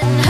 the night.